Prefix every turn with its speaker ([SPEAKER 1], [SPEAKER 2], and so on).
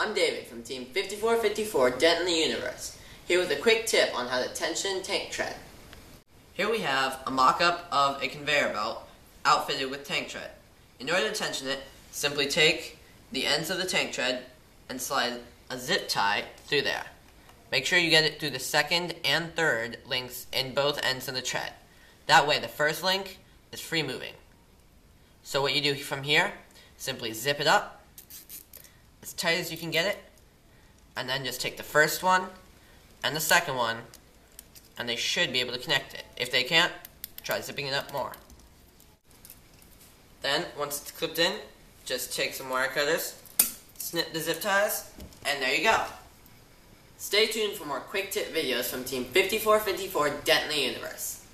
[SPEAKER 1] I'm David from Team 5454 Dent in the Universe, here with a quick tip on how to tension tank tread. Here we have a mock-up of a conveyor belt outfitted with tank tread. In order to tension it, simply take the ends of the tank tread and slide a zip tie through there. Make sure you get it through the second and third links in both ends of the tread. That way the first link is free moving. So what you do from here, simply zip it up tight as you can get it, and then just take the first one and the second one, and they should be able to connect it. If they can't, try zipping it up more. Then, once it's clipped in, just take some wire cutters, snip the zip ties, and there you go. Stay tuned for more quick tip videos from Team 5454 Dent in the Universe.